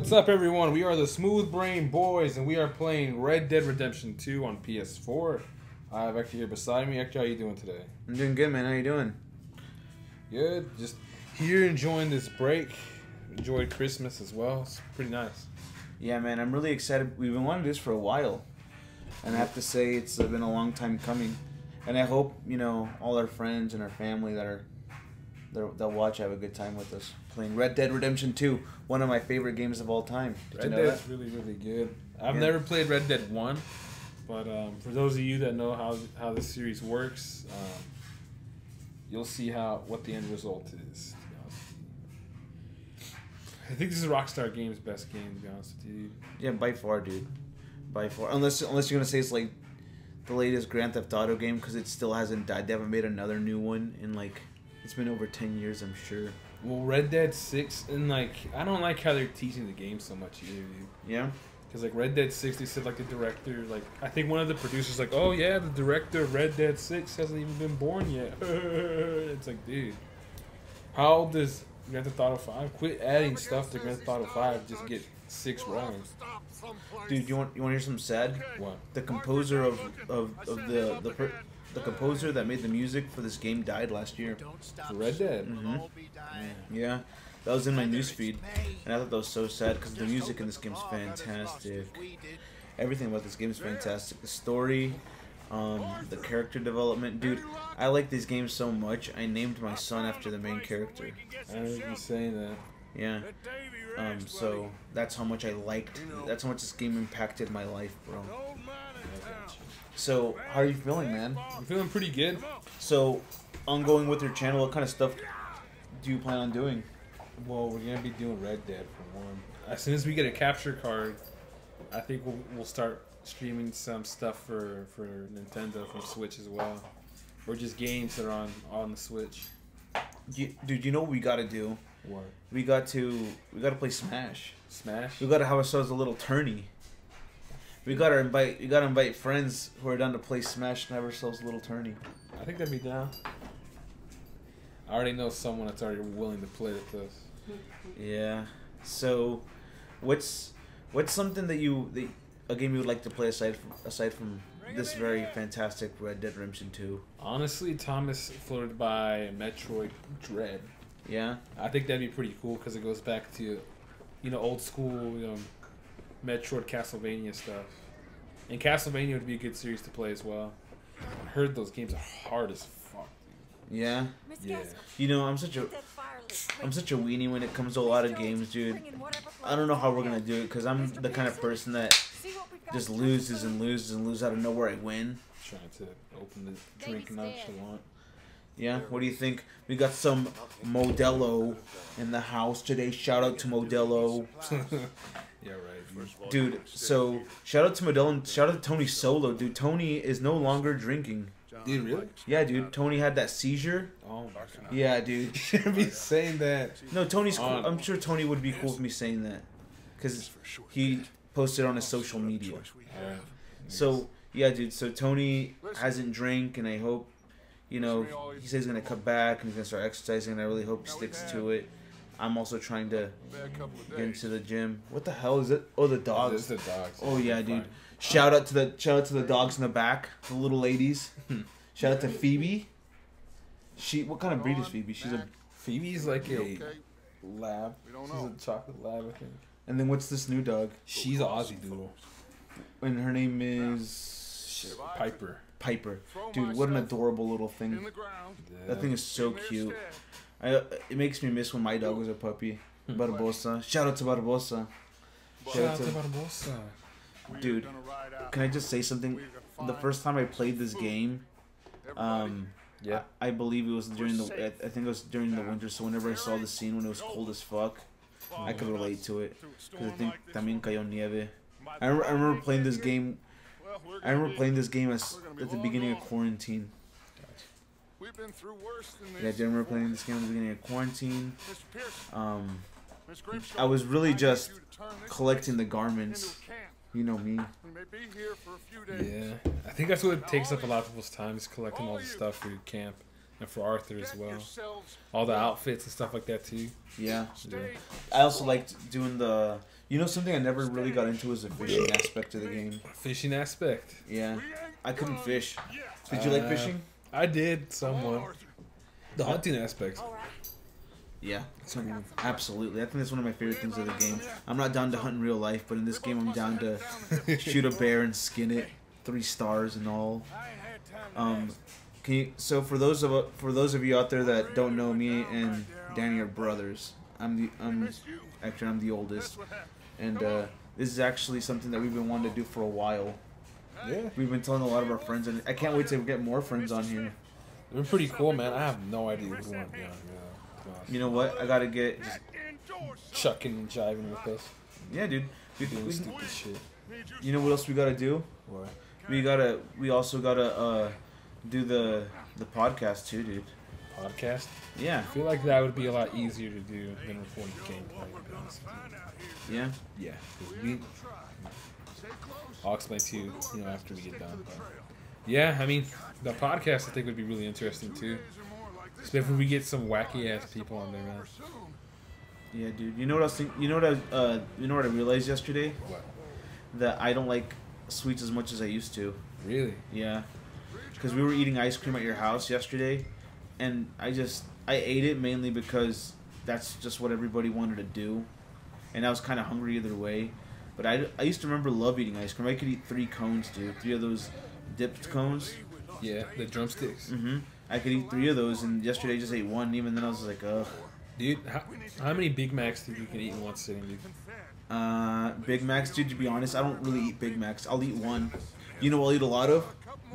What's up, everyone? We are the Smooth Brain Bois, and we are playing Red Dead Redemption 2 on PS4. I have Hector here beside me. Hector, how you doing today? I'm doing good, man. How you doing? Good. Just here enjoying this break. Enjoyed Christmas as well. It's pretty nice. Yeah, man. I'm really excited. We've been wanting to do this for a while, and I have to say it's been a long time coming. And I hope you know all our friends and our family that are that watch have a good time with us playing Red Dead Redemption 2, one of my favorite games of all time. Did Red you know Dead's that? really, really good. I've Yeah. never played Red Dead 1, but um, for those of you that know how, how this series works, um, you'll see how what the end result is. To be honest with you. I think this is Rockstar Games' best game, to be honest with you. Yeah, by far, dude. By far. Unless unless you're gonna say it's like the latest Grand Theft Auto game because it still hasn't died. They haven't made another new one in like it's been over ten years, I'm sure. Well, Red Dead 6, and like, I don't like how they're teasing the game so much either, dude. Yeah. Because like Red Dead Six, they said like the director, like I think one of the producers, like, oh yeah, the director of Red Dead Six hasn't even been born yet. it's like, dude, how old is Grand Theft Auto Five? Quit adding stuff to Grand Theft Auto Five. Just get six wrong. Dude, you want you want to hear something sad? What? The composer of of, of the the per, the composer that made the music for this game died last year. For Red Dead. Mhm. Yeah, that was in my newsfeed, and I thought that was so sad because the music in this game is fantastic. Everything about this game is fantastic. The story, um, the character development, dude. I like these games so much. I named my son after the main character. I heard you saying that. Yeah. Um, so that's how much I liked. That's how much this game impacted my life, bro. So how are you feeling, man? I'm feeling pretty good. So, ongoing with your channel, what kind of stuff do you plan on doing? Well, we're gonna be doing Red Dead for one. As soon as we get a capture card, I think we'll, we'll start streaming some stuff for for Nintendo from Switch as well, or just games that are on on the Switch. You, dude, you know what we gotta do? What? We got to we gotta play Smash. Smash? We gotta have ourselves a little tourney. We gotta invite we gotta invite friends who are down to play Smash and have ourselves a little tourney. I think that'd be down. I already know someone that's already willing to play with us. Yeah. So, what's what's something that you that, a game you would like to play aside from aside from this very fantastic Red Dead Redemption Two? Honestly, Thomas floated by Metroid Dread. Yeah. I think that'd be pretty cool because it goes back to, you know, old school, you know, Metroid Castlevania stuff. And Castlevania would be a good series to play as well. I heard those games are hard as fuck. Yeah. Yeah. You know, I'm such a I'm such a weenie when it comes to a lot of games, dude. I don't know how we're gonna do it because I'm the kind of person that just loses and loses and loses out of nowhere. I win. Trying to open the drink nonchalant. Yeah. What do you think? We got some Modelo in the house today. Shout out to Modelo, yeah, right. dude. So shout out to Modelo and shout out to Tony Solo, dude. Tony is no longer drinking. Dude, really? Yeah, dude. Tony had that seizure. Oh my god. Yeah, dude. You shouldn't be saying that. No, Tony's cool. I'm sure Tony would be cool with me saying that, because he posted on his social media. Alright. So yeah, dude. So Tony hasn't drank, and I hope, you know, he says he's gonna cut back and he's gonna start exercising, and I really hope he sticks to it. I'm also trying to get into the gym. What the hell is it? Oh, the Oh, dogs. this is the dogs. Oh yeah, dude. Shout out to the shout out to the dogs in the back, the little ladies. shout out to Phoebe. She what kind of breed is Phoebe? She's a. Phoebe's like a okay? lab. We don't She's a chocolate lab, I think. And then what's this new dog? She's an Aussie Doodle. And her name is Shit, Piper. Piper. Dude, what an adorable little thing. Yeah. That thing is so cute. I, it makes me miss when my dog was a puppy. Barbosa. Shout out to Barbosa. Shout Shout out out to to, Barbosa. dude. Can I just say something? The first time I played this game, um, Yeah. I, I believe it was during the. I, I think it was during the winter. So whenever I saw the scene when it was cold as fuck, I could relate to it. Because I think también cayó nieve. I remember, I remember playing this game. I remember playing this game as, at the beginning of quarantine. We've been through worse than Yeah, I this. do remember playing this game at the beginning of quarantine. Um, I was really just you to turn this collecting the garments. You know me. We may be here for a few days. Yeah. I think that's what takes up a lot of people's time is collecting all the stuff for your camp. and for Arthur as well. All the outfits and stuff like that too. Yeah. Yeah. I also liked doing the. You know, something I never really got into was the fishing aspect of the game. Fishing aspect. Yeah. I couldn't fish. Did you like Uh, fishing? I did Come somewhat. The hunting aspects. Yeah. Absolutely. I think that's one of my favorite things of the game. I'm not down to hunt in real life, but in this game, I'm down to shoot a bear and skin it. Three stars and all. I ain't had time to Um, can you, so for those of for those of you out there that don't know, me and Danny are brothers. I'm the I'm actually I'm the oldest, That's what happened. and uh, this is actually something that we've been wanting to do for a while. Yeah. We've been telling a lot of our friends, and I can't wait to get more friends on here. They're pretty cool, man. I have no idea who want to be on here. You know what? I gotta get. Just, Chucking and jiving with us. yeah, dude. We, Doing we, stupid shit. You. know what else we gotta do? What? We gotta. We also gotta uh, do the the podcast too, dude. Podcast? Yeah, I feel like that would be a lot easier to do than recording gameplay. To be honest with yeah. Yeah. We, I'll explain to you, you know, after we get done. But yeah, I mean, the podcast I think would be really interesting too. Especially if we get some wacky ass people on there, man. Yeah, dude. You know what I was think, You know what I uh, you know what I realized yesterday? What? That I don't like sweets as much as I used to. Really? Yeah, because we were eating ice cream at your house yesterday, and I just I ate it mainly because that's just what everybody wanted to do, and I was kind of hungry either way. But I, I used to remember love eating ice cream. I could eat three cones, dude. Three of those dipped cones. Yeah, the drumsticks. Mm-hmm. I could eat three of those, and yesterday I just ate one. Even then, I was like, ugh. Dude, how, how many Big Macs do you can eat in one sitting, dude? Uh, Big Macs, dude. To be honest, I don't really eat Big Macs. I'll eat one. You know, what I'll eat a lot of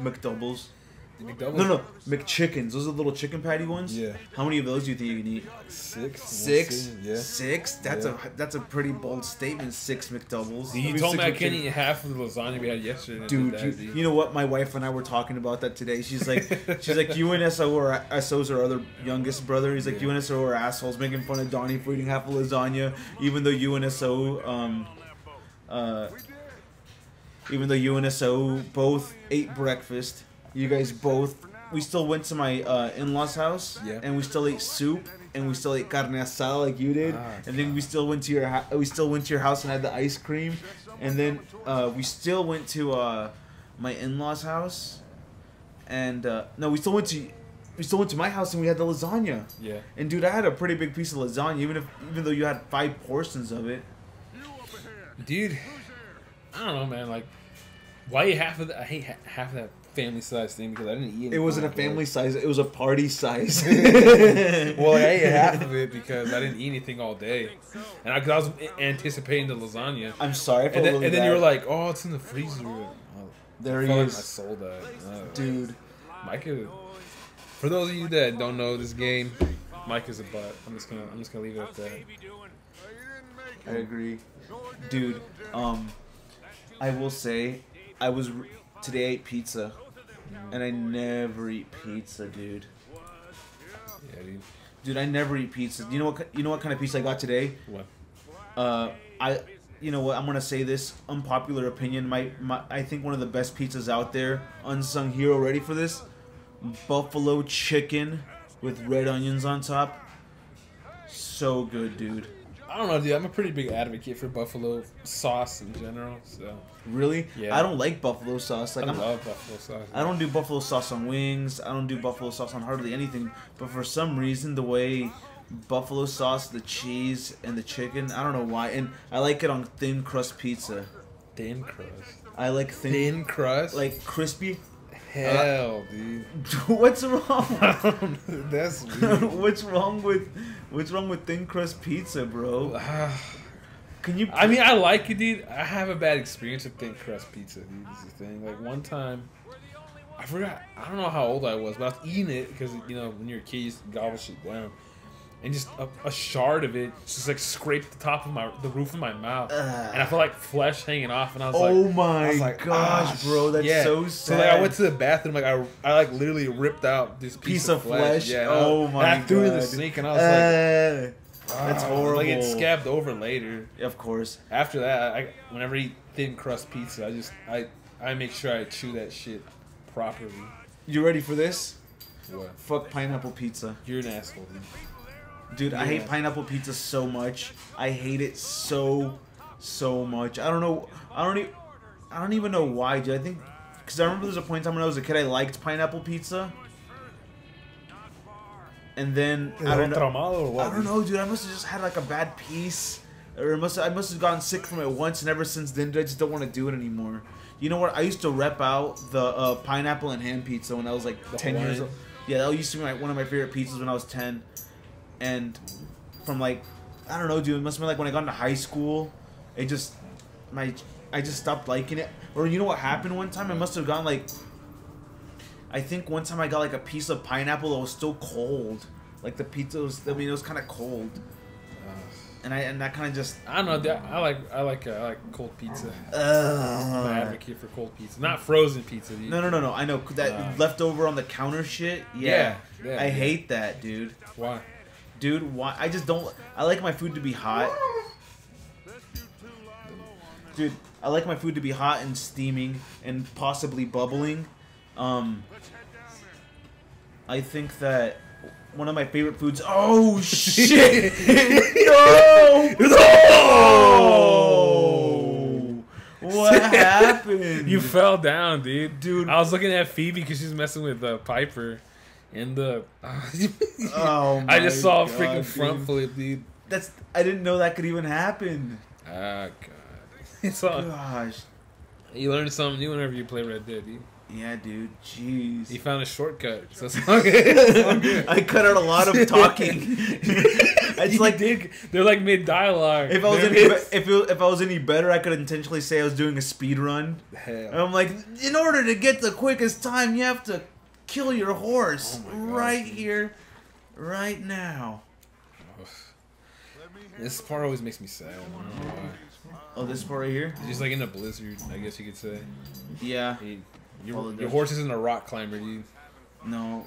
McDoubles. The McDouble? No, no, McChickens. Those are the little chicken patty ones. Yeah. How many of those do you think you can eat? Six. in Six. Yeah. Six. That's Yeah. a that's a pretty bold statement. Six McDoubles. Dude, you Maybe told me six I can't McChicken- eat half of the lasagna we had yesterday. Dude, you, you know what? My wife and I were talking about that today. She's like, she's like, you and SO are SO's our other youngest brother. He's like, Yeah. you and SO are assholes, making fun of Donnie for eating half a lasagna, even though you and SO, um, uh, even though you and SO both ate breakfast. You guys both. We still went to my uh, in-laws' house, Yeah. and we still ate soup, and we still ate carne asada like you did, Ah, and then we still went to your ha- we still went to your house and had the ice cream, and then uh, we still went to uh, my in-laws' house, and uh, no, we still went to we still went to my house and we had the lasagna. Yeah. And dude, I had a pretty big piece of lasagna, even if even though you had five portions of it. You up ahead. Dude, I don't know, man. Like, why half of that? I hate ha- half of that family size thing because I didn't eat. It wasn't a family size; it was a party size. Well, I ate half of it because I didn't eat anything all day, and I, cause I was anticipating the lasagna. I'm sorry, I And then, really and then you were like, "Oh, it's in the freezer." Oh, "There I he felt like my is, soul died. Oh. dude." Micah. For those of you that don't know this game, Mike is a butt. I'm just gonna I'm just gonna leave it at that. Well, you didn't make I agree, dude. Um, I will say, I was today I ate pizza, and I never eat pizza, dude. Yeah, dude. Dude, I never eat pizza. You know what? You know what kind of pizza I got today? What? Uh, I, you know what? I'm gonna say this unpopular opinion. My, my, I think one of the best pizzas out there, unsung hero. Ready for this? Buffalo chicken with red onions on top. So good, dude. I don't know, dude. I'm a pretty big advocate for buffalo sauce in general. So Really? Yeah. I don't like buffalo sauce. Like I I'm, love buffalo sauce. I don't do buffalo sauce on wings. I don't do buffalo sauce on hardly anything. But for some reason, the way buffalo sauce, the cheese, and the chicken, I don't know why. And I like it on thin crust pizza. thin crust. I like thin, Thin crust. like crispy. hell, uh, dude. What's wrong? That's what's wrong with what's wrong with thin crust pizza, bro? Can you? I mean, I like it, dude. I have a bad experience with thin crust pizza, dude. This is the thing. Like one time, I forgot. I don't know how old I was, but I was eating it because you know when you're a kid, you gobble shit down, and just a, a shard of it just like scraped the top of my the roof of my mouth, and I felt like flesh hanging off, and I was oh like. "Oh my like, gosh, "Ah, bro, that's yeah." so sad. So like, I went to the bathroom, like I, I like literally ripped out this piece, piece of flesh. Yeah, and oh I, my and I threw it in the God. sink, and I was like, Uh, that's "Ah." horrible. Like it scabbed over later. Of course. After that, I whenever I eat thin crust pizza, I just I I make sure I chew that shit properly. You ready for this? What? Fuck pineapple pizza. You're an asshole, dude. Dude, I hate pineapple pizza so much. I hate it so, so much. I don't know. I don't. even. I don't even know why, dude. I think because I remember there's a point in time when I was a kid I liked pineapple pizza, and then I don't know. Traumado or what? I don't know, dude. I must have just had like a bad piece, or must I must have gotten sick from it once, and ever since then, I just don't want to do it anymore. You know what? I used to rep out the uh, pineapple and ham pizza when I was like The ten years old. Yeah, that used to be like one of my favorite pizzas when I was ten, and from like I don't know, dude. It must have been like when I got into high school, it just my I just stopped liking it. Or you know what happened one time? I must have gone like I think one time I got like a piece of pineapple that was still cold. Like the pizza was, I mean, it was kind of cold, and I and that kind of just. I don't know. I like I like uh, I like cold pizza. I'm an Uh, advocate for cold pizza, not frozen pizza. Dude. no, no, no, no. I know that Uh, leftover on the counter shit. Yeah, Yeah, yeah, I yeah. hate that, dude. Why? Dude, why? I just don't. I like my food to be hot. Dude, I like my food to be hot and steaming and possibly bubbling. Um, I think that one of my favorite foods. Oh shit! no! No! What happened? You fell down, dude. Dude, I was looking at Phoebe because she's messing with uh, Piper, and the. Oh I just my saw a God, freaking dude. front flip, dude. That's. I didn't know that could even happen. Ah, God. It's all, Gosh. you learn something new whenever you play Red Dead, dude. Yeah, dude. Jeez. You found a shortcut, so it's all good. It's all good. I cut out a lot of talking. it's You like did. They're like mid dialogue. if I was any, if, it, if I was any better, I could intentionally say I was doing a speed run. And Hell. I'm like, in order to get the quickest time, you have to kill your horse Oh right dude. here, right now. This part always makes me sad. I don't know why. Oh, this part right here. It's just like in a blizzard, I guess you could say. Yeah. He- your, your horse isn't a rock climber, dude. No.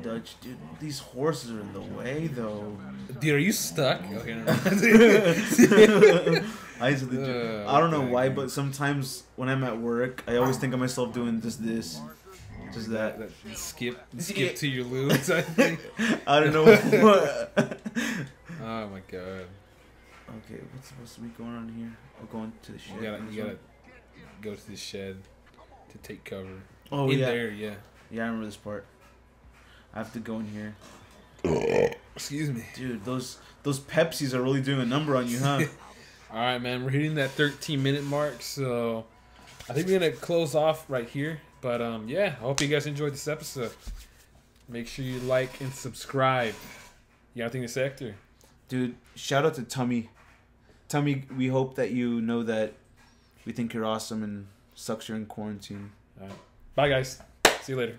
Okay. Follow Dutch, dude. These horses are in the way, though. Dude, are you stuck? Okay, never mind. I used Uh, I don't know okay. why, but sometimes when I'm at work, I always think of myself doing just this, just that. that, that skip, skip to your lubes. I think. I don't know what. Oh my god! okay, what's supposed to be going on here? Oh, going to the shed. You gotta, you gotta go to the shed to take cover. Oh in yeah, there, yeah. yeah. I remember this part. I have to go in here, Excuse me. dude. Those those Pepsis are really doing a number on you, huh? All right, man. We're hitting that 13 minute mark, so I think we're gonna close off right here. But um, yeah, I hope you guys enjoyed this episode. Make sure you like and subscribe. You got anything to say, Hector? Dude, shout out to Tummy. Tummy, we hope that you know that we think you're awesome and sucks you're in quarantine. All right. Bye, guys. See you later.